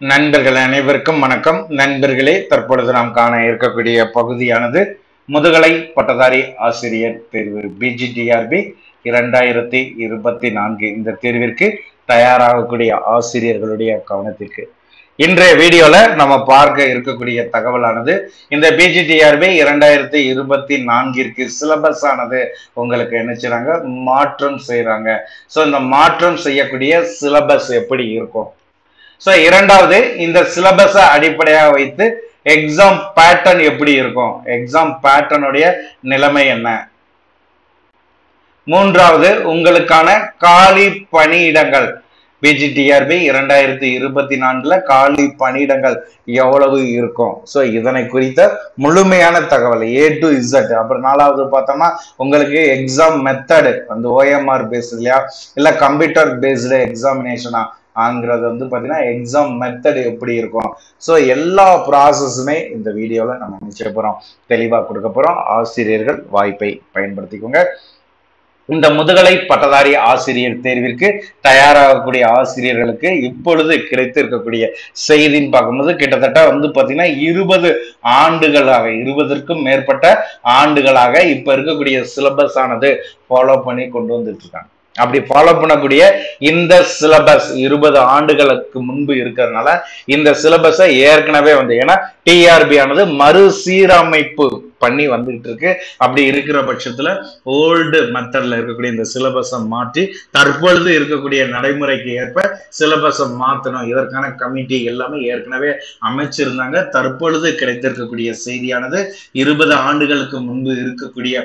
நண்பர்கள் அனைவருக்கும் வணக்கம். நண்பர்களே தற்பொழுது நாம் காண இருக்கக்கூடிய பகுதியானது முதுகலை பட்டதாரி ஆசிரியர் தேர்வு பிஜிடிஆர்பி இரண்டாயிரத்தி இருபத்தி நான்கு இந்த தேர்விற்கு தயாராகக்கூடிய ஆசிரியர்களுடைய கவனத்திற்கு. இன்றைய வீடியோவில் நம்ம பார்க்க இருக்கக்கூடிய தகவலானது இந்த பிஜிடிஆர்பி இரண்டாயிரத்தி இருபத்தி நான்கிற்கு சிலபஸ் ஆனது உங்களுக்கு என்ன செய்கிறாங்க மாற்றம் செய்கிறாங்க ஸோ இந்த மாற்றம் செய்யக்கூடிய சிலபஸ் எப்படி இருக்கும்? ஸோ இரண்டாவது இந்த சிலபஸை அடிப்படையாக வைத்து எக்ஸாம் பேட்டர்ன் எப்படி இருக்கும்? எக்ஸாம் பேட்டர்னுடைய நிலைமை என்ன? மூன்றாவது உங்களுக்கான காலி பணியிடங்கள். பிஜிடிஆர்பி இரண்டாயிரத்தி இருபத்தி நான்குல காலி பணியிடங்கள் எவ்வளவு இருக்கும்? ஸோ இதனை குறித்த முழுமையான தகவல் ஏ டு இசட் அப்புறம் நாலாவது பார்த்தோம்னா உங்களுக்கு எக்ஸாம் மெத்தடு அந்த ஓஎம்ஆர் பேஸ்டு இல்லையா? இல்லை கம்ப்யூட்டர் பேஸ்டு எக்ஸாமினேஷனா ஆங்கிறது வந்து பார்த்தீங்கன்னா எக்ஸாம் மெத்தடு எப்படி இருக்கும்? ஸோ எல்லா ப்ராசஸுமே இந்த வீடியோவில் நம்ம நிச்சய போகிறோம் தெளிவாக கொடுக்க போகிறோம் ஆசிரியர்கள் வாய்ப்பை பயன்படுத்திக்கோங்க. இந்த முதுகலை பட்டதாரி ஆசிரியர் தேர்விற்கு தயாராகக்கூடிய ஆசிரியர்களுக்கு இப்பொழுது கிடைத்திருக்கக்கூடிய செய்தின்னு பார்க்கும்போது கிட்டத்தட்ட வந்து பார்த்தீங்கன்னா இருபது ஆண்டுகளாக இருபதற்கும் மேற்பட்ட ஆண்டுகளாக இப்போ இருக்கக்கூடிய சிலபஸ் ஆனது ஃபாலோ பண்ணி கொண்டு வந்துட்டு இருக்காங்க. அப்படி ஃபாலோ பண்ணக்கூடிய இந்த சிலபஸ் இருபது ஆண்டுகளுக்கு முன்பு இருக்கிறதுனால இந்த சிலபஸை ஏற்கனவே வந்து ஏன்னா டிஆர்பி ஆனது மறுசீரமைப்பு பண்ணி வந்துகிட்டு இருக்கு. அப்படி இருக்கிற பட்சத்துல ஓல்டு மெத்தட்ல இருக்கக்கூடிய இந்த சிலபஸை மாற்றி தற்பொழுது இருக்கக்கூடிய நடைமுறைக்கு ஏற்ப சிலபஸை மாற்றணும் இதற்கான கமிட்டி எல்லாமே ஏற்கனவே அமைச்சிருந்தாங்க. தற்பொழுது கிடைத்திருக்கக்கூடிய செய்தியானது இருபது ஆண்டுகளுக்கு முன்பு இருக்கக்கூடிய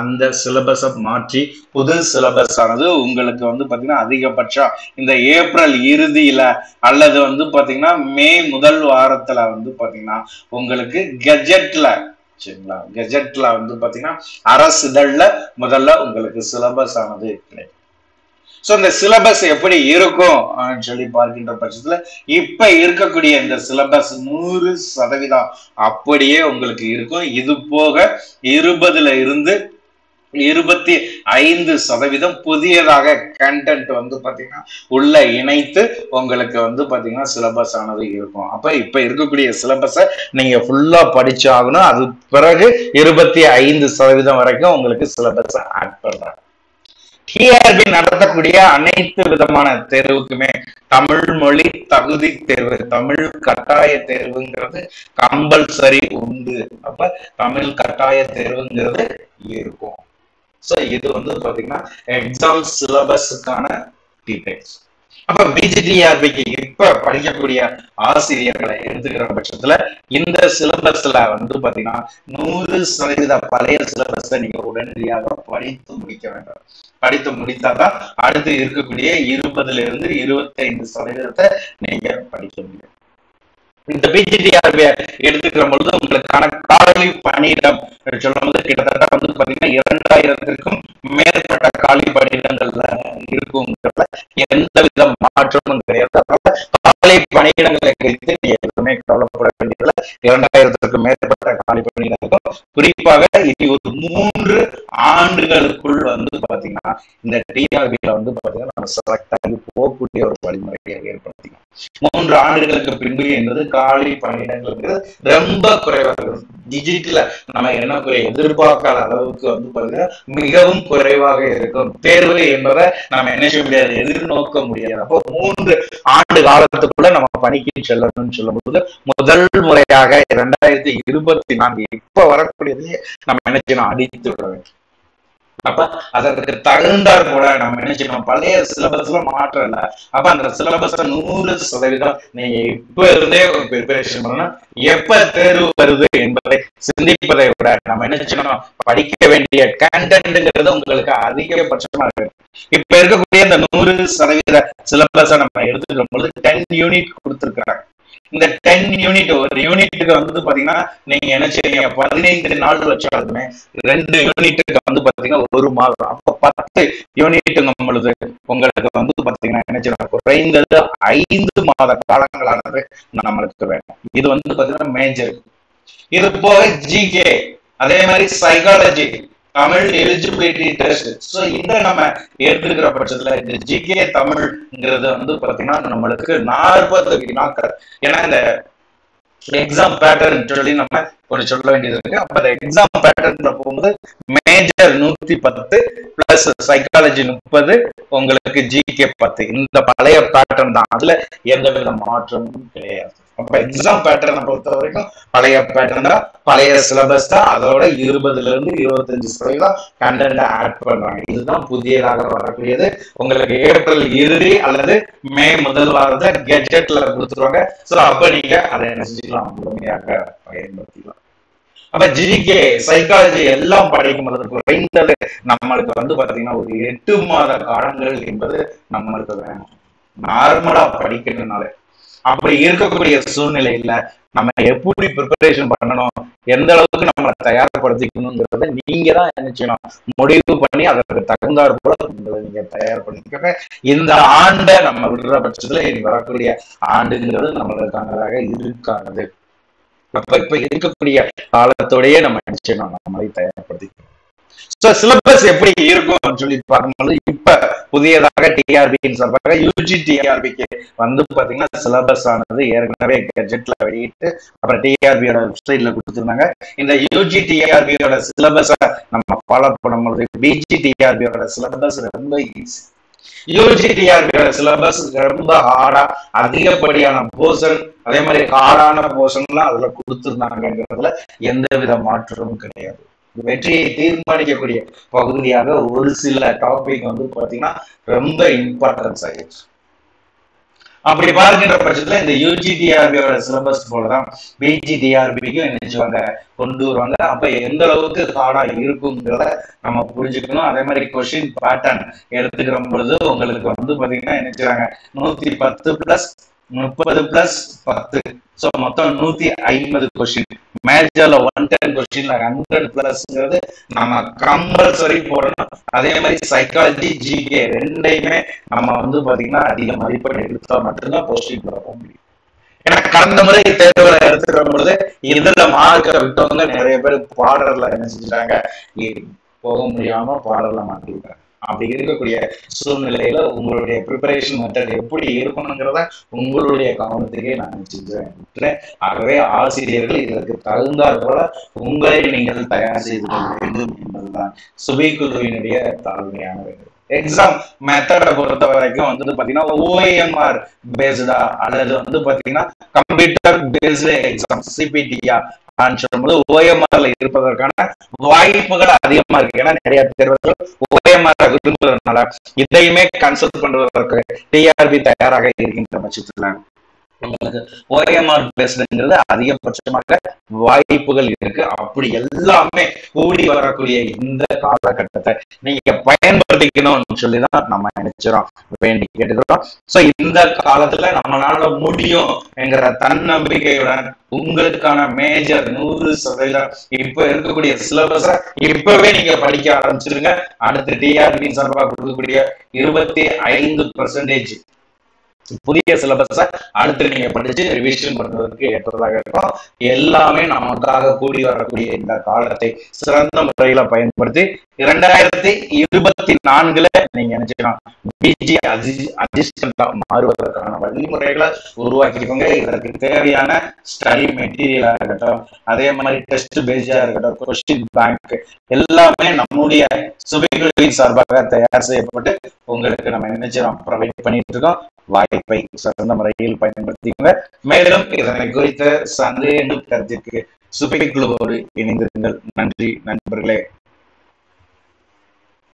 அந்த சிலபஸை மாற்றி புது சிலபஸ் ஆனது உங்களுக்கு வந்து பார்த்தீங்கன்னா அதிகபட்சம் இந்த ஏப்ரல் இறுதியில் அல்லது வந்து பார்த்தீங்கன்னா மே முதல் வாரத்தில் வந்து பார்த்தீங்கன்னா உங்களுக்கு கெஜெட்டில் சரிங்களா? கெஜெட்டில் வந்து பார்த்தீங்கன்னா அரசிதழில் முதல்ல உங்களுக்கு சிலபஸ் ஆனது கிடைக்கும். ஸோ இந்த சிலபஸ் எப்படி இருக்கும் சொல்லி பார்க்கின்ற பட்சத்தில் இப்போ இருக்கக்கூடிய இந்த சிலபஸ் நூறு சதவீதம் அப்படியே உங்களுக்கு இருக்கும். இது போக இருபதுல இருந்து இருபத்தி ஐந்து சதவீதம் புதியதாக கண்டென்ட் வந்து பாத்தீங்கன்னா உள்ள இணைத்து உங்களுக்கு வந்து பாத்தீங்கன்னா சிலபஸ் ஆனது இருக்கும். அப்ப இப்ப இருக்கக்கூடிய சிலபஸை நீங்க ஃபுல்லா படிச்சாகணும். அது பிறகு இருபத்தி ஐந்து சதவீதம் வரைக்கும் உங்களுக்கு சிலபஸை ஆட் பண்ணுறாங்க டிஆர்பி நடத்தக்கூடிய அனைத்து விதமான தேர்வுக்குமே தமிழ் மொழி தகுதி தேர்வு தமிழ் கட்டாய தேர்வுங்கிறது கம்பல்சரி உண்டு. அப்ப தமிழ் கட்டாய தேர்வுங்கிறது இருக்கும். ஸோ இது வந்து பாத்தீங்கன்னா எக்ஸாம் சிலபஸுக்கான டீடைல்ஸ் அப்ப பிஜிடிஆர்பிக்கு இப்ப படிக்கக்கூடிய ஆசிரியர்களை எடுத்துக்கிற பட்சத்துல இந்த சிலபஸ்ல வந்து பாத்தீங்கன்னா நூறு சதவீத பழைய சிலபஸை நீங்க உடனடியாக படித்து முடிக்க வேண்டும். படித்து முடித்தாதான் அடுத்து இருக்கக்கூடிய இருபதுல இருந்து இருபத்தைந்து சதவீதத்தை நீங்க படிக்க முடியும். இந்த பிஜிடிஆர்பி எடுத்துக்கிற பொழுது உங்களுக்கான காலி பணியிடம் சொல்லும்போது கிட்டத்தட்ட வந்து பாத்தீங்கன்னா இரண்டாயிரத்திற்கும் மேற்பட்ட காலி பணியிடங்கள்ல இருக்குங்கிறதுல எந்த வித மாற்றமும் கிடையாது. அதனால காலி பணியிடங்களை குறித்து எதுவுமே கவலைப்பட வேண்டியதுல இரண்டாயிரத்திற்கும் மேற்பட்ட காலி பணியிடங்களும் குறிப்பாக இனி ஒரு மூன்று ஆண்டுகளுக்குள் வந்து பாத்தீங்கன்னா இந்த டிஆர்பியில வந்து பாத்தீங்கன்னா நம்ம செலக்ட் ஆகி போகக்கூடிய ஒரு வழிமுறையை ஏற்படுத்திக்கணும் மூன்று ஆண்டுகளுக்கு பின்பு என்பது காலி பணியிடங்கள் ரொம்ப குறைவாக இருக்கும். டிஜிட்டல நம்ம என்ன குறை எதிர்பார்க்காத அளவுக்கு வந்து பாத்தீங்கன்னா மிகவும் குறைவாக இருக்கும். தேர்வு என்பதை நம்ம என்ன செய்ய முடியாது? எதிர்நோக்க முடியாது. அப்போ மூன்று ஆண்டு காலத்துக்குள்ள நம்ம பணிக்கு செல்லணும்னு சொல்லும்போது முதல் முறையாக இரண்டாயிரத்தி இருபத்தி நான்கு இப்ப வரக்கூடியதையே நம்ம என்ன செய்யணும்? அடித்து விட வேண்டும். அப்ப அதற்கு தகுந்தாற் போல நம்ம என்ன செய்யணும்? பழைய சிலபஸ்ல மாற்றம் இல்ல அப்ப அந்த சிலபஸ் நூறு சதவீதம் நீங்க இப்ப இருந்தே ப்ரிப்பரேஷன் பண்ணணும். எப்ப தேர்வு வருது என்பதை சிந்திப்பதை விட நம்ம என்ன செய்யணும்? படிக்க வேண்டிய கண்டென்ட்ங்கிறது உங்களுக்கு அதிகபட்சமா இருக்கு. இப்ப இருக்கக்கூடிய இந்த நூறு சதவீத சிலபஸ நம்ம எடுத்துக்கும் பொழுது டென் யூனிட் கொடுத்துருக்காங்க இந்த டென் யூனிட் ஒரு யூனிட்டுக்கு வந்து பாத்தீங்கன்னா நீங்க என்ன செய்றீங்க பதினைந்து நாள் வச்சாலுமே ரெண்டு யூனிட்டுக்கு வந்து பாத்தீங்கன்னா ஒரு மாதம். அப்ப பத்து யூனிட்டுங்கும் பொழுது உங்களுக்கு வந்து பாத்தீங்கன்னா என்ன குறைந்தது ஐந்து மாத காலங்களானது நம்மளுக்கு வேணும். இது வந்து பாத்தீங்கன்னா மேஜர் இது போக ஜிகே அதே மாதிரி psychology Tamil eligibility test so இதை நம்ம எடுத்துக்கிற பட்சத்துல இந்த ஜிகே தமிழ்ங்கிறது வந்து பாத்தீங்கன்னா நம்மளுக்கு நாற்பது வினாக்கள். ஏன்னா இந்த எக்ஸாம் பேட்டர்ன் சொல்லி நம்ம கொஞ்சம் சொல்ல வேண்டியது இருக்கு. அப்ப அந்த எக்ஸாம் பேட்டர்ன்ல போகும்போது மேஜர் நூத்தி பத்து பிளஸ் சைக்காலஜி முப்பது உங்களுக்கு ஜிகே பத்து. இந்த பழைய பேட்டர்ன் தான். அதுல எந்த வித மாற்றமும் கிடையாது. அப்ப எக்ஸாம் பேட்டர்னை பொறுத்த வரைக்கும் பழைய பேட்டர்ன் தான். பழைய சிலபஸ் தான். அதோட இருபதுல இருந்து இருபத்தஞ்சு சதவீதம் கண்டென்ட் ஆட் பண்றாங்க இதுதான் புதியதாக வரக்கூடியது. உங்களுக்கு ஏப்ரல் இறுதி அல்லது மே முதல் வாரத்தை கெட்ஜெட்ல கொடுத்துருவாங்க. சோ அப்ப நீங்க அதை என்ன செஞ்சுக்கலாம் முழுமையாக பயன்படுத்திக்கலாம். அப்ப ஜிகே சைக்காலஜி எல்லாம் படிக்கும் பொழுது குறைந்தது நம்மளுக்கு வந்து பாத்தீங்கன்னா ஒரு எட்டு மாத காலங்கள் என்பது நம்மளுக்கு வேணும். நார்மலா படிக்கிறதுனால அப்படி இருக்கக்கூடிய சூழ்நிலையில நம்ம எப்படி ப்ரிப்பரேஷன் பண்ணணும் எந்த அளவுக்கு நம்மளை தயார்படுத்திக்கணுங்கிறத நீங்க தான் என்ன செய்யணும் முடிவு பண்ணி அதற்கு தகுந்தாற் போல உங்களை நீங்க பண்ணிக்கோங்க இந்த ஆண்டை நம்ம விடுற பட்சத்துல இனி வரக்கூடிய ஆண்டுங்கிறது நம்மளுக்கானதாக இருக்கானது அப்ப இப்ப இருக்கக்கூடிய காலத்தோடயே நம்ம என்ன செய்யணும் நம்மளை தயார்படுத்திக்கணும். சிலபஸ் எப்படி இருக்கும் அப்படின்னு சொல்லி பார்க்கும்போது இப்ப புதியதாக டிஆர்பின்னு சொல்றாங்க யூஜி டிஆர்பிக்கு வந்து பாத்தீங்கன்னா சிலபஸ் ஆனது ஏற்கனவே கெஜெட்ல வெளியிட்டு அப்புறம் டிஆர்பியோட வெப்சைட்ல கொடுத்துருந்தாங்க. இந்த யூஜி டிஆர்பியோட சிலபஸ நம்ம ஃபாலோ பண்ணும்போது பிஜி டிஆர்பியோட சிலபஸ் ரொம்ப ஈஸி யூஜி டிஆர்பியோட சிலபஸ் ரொம்ப ஹார்டா அதிகப்படியான போர்ஷன் அதே மாதிரி ஹார்டான போர்ஷன்லாம் அதுல கொடுத்துருந்தாங்கிறதுல எந்த வித மாற்றமும் கிடையாது. வெற்றியை தீர்மானிக்கக்கூடிய பகுதியாக ஒரு சில டாபிக் வந்து பாத்தீங்கன்னா ரொம்ப இம்பார்ட்டன்ஸ் ஆயிடுச்சு. அப்படி பார்க்கின்ற பட்சத்துல இந்த யூஜிடிஆர்பியோட சிலபஸ் போலதான் பிஜிடிஆர்பிக்கும் நினைச்சுவாங்க கொண்டு வருவாங்க. அப்ப எந்த அளவுக்கு ஹார்டா இருக்குங்கிறத நம்ம புரிஞ்சுக்கணும். அதே மாதிரி கொஸ்டின் பேட்டர்ன் எடுத்துக்கிற பொழுது உங்களுக்கு வந்து பாத்தீங்கன்னா என்ன நூத்தி பத்து பிளஸ் முப்பது பிளஸ் பத்து. ஸோ மொத்தம் நூத்தி ஐம்பது கொஸ்டின் மேஜர்ல ஒன் டென் கொஸ்டின்ல ஹண்ட்ரட் பிளஸ்ங்கிறது நம்ம கம்பல்சரி போடணும். அதே மாதிரி சைக்காலஜி ஜிகே ரெண்டையுமே நம்ம வந்து பாத்தீங்கன்னா அதிக மதிப்பெண் எடுத்தா மட்டும்தான் போஸ்டிங் போக முடியும். ஏன்னா கடந்த முறை தேர்வுகளை எடுத்துக்கிற பொழுது இதுல மார்க்க விட்டவங்க நிறைய பேர் பாடர்ல என்ன செஞ்சுட்டாங்க? போக முடியாம பாடர்ல மாட்டிருக்காங்க அப்படி இருக்கக்கூடிய சூழ்நிலையில உங்களுடைய ப்ரிப்பரேஷன் மெத்தட் எப்படி இருக்கணுங்கிறத உங்களுடைய கவனத்துக்கே நான் செஞ்சேன் ஆகவே ஆசிரியர்கள் இதற்கு தகுந்தாற் போல உங்களை நீங்கள் தயார் செய்து கொள்ள வேண்டும் என்பதுதான் சுபை குழுவினுடைய தாழ்மையான வேண்டும் எக்ஸாம் மெத்தடை பொறுத்த வரைக்கும் வந்து பாத்தீங்கன்னா ஓஎம்ஆர் பேஸ்டா அல்லது வந்து பாத்தீங்கன்னா கம்ப்யூட்டர் பேஸ்டு எக்ஸாம் சிபிடியா சொல்லும்போது ஓஎம்ஆர்ல இருப்பதற்கான வாய்ப்புகள் அதிகமா இருக்கு. ஏன்னா நிறைய தேர்வர்கள் ஓஎம்ஆர் விரும்புறதுனால இதையுமே கன்சல்ட் பண்றதற்கு டிஆர்பி தயாராக இருக்கின்ற பட்சத்துல உங்களுக்கு ஓஎம்ஆர் பேசுறதுங்கிறது அதிகபட்சமாக வாய்ப்புகள் இருக்கு. அப்படி எல்லாமே கூடி வரக்கூடிய இந்த காலகட்டத்தை நீங்க பயன்படுத்திக்கணும்னு சொல்லிதான் நம்ம நினைச்சிரோம் வேண்டி கேட்டுக்கிறோம். சோ இந்த காலத்துல நம்மளால முடியும் என்கிற தன்னம்பிக்கையுடன் உங்களுக்கான மேஜர் நூறு சதவீதம் இப்ப இருக்கக்கூடிய சிலபஸ இப்பவே நீங்க படிக்க ஆரம்பிச்சிருங்க. அடுத்து டிஆர்பி சார்பாக கொடுக்கக்கூடிய இருபத்தி ஐந்து பர்சன்டேஜ் புதிய சிலபஸ அடுத்து நீங்க படிச்சு ரிவிஷன் பண்றதுக்கு ஏற்றதாக இருக்கும். எல்லாமே நமக்காக கூடி வரக்கூடிய இந்த காலத்தை சிறந்த முறையில பயன்படுத்தி இரண்டாயிரத்தி இருபத்தி நான்குல நீங்க நினைச்சுக்கலாம். பிஜி அசிஸ்டண்டா மாறுவதற்கான வழிமுறைகளை உருவாக்கிக்கோங்க இதற்கு தேவையான ஸ்டடி மெட்டீரியலா இருக்கட்டும் அதே மாதிரி டெஸ்ட் பேஸா இருக்கட்டும் கொஸ்டின் பேங்க் எல்லாமே நம்முடைய சுவைகளின் சார்பாக தயார் செய்யப்பட்டு உங்களுக்கு நம்ம நினைச்சிடும் ப்ரொவைட் பண்ணிட்டு இருக்கோம். வாய்ப்பை சிறந்த முறையில் பயன்படுத்திக்கோங்க. மேலும் இதனை குறித்த சந்தேக கருத்திற்கு சுபை குழுவோடு இணைந்திருங்கள். நன்றி நண்பர்களே.